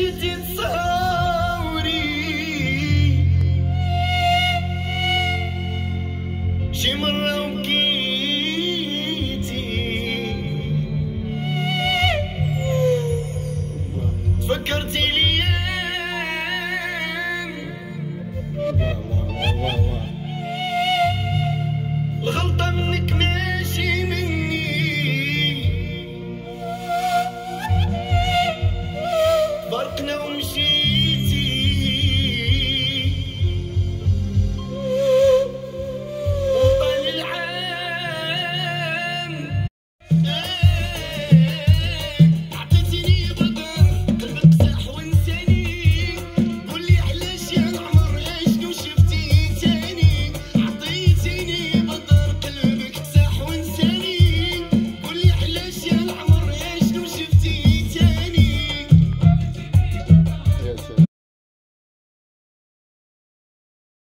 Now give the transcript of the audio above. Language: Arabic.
تيجي تصوري. شي مرة وبكيتي. تفكرتي ليا.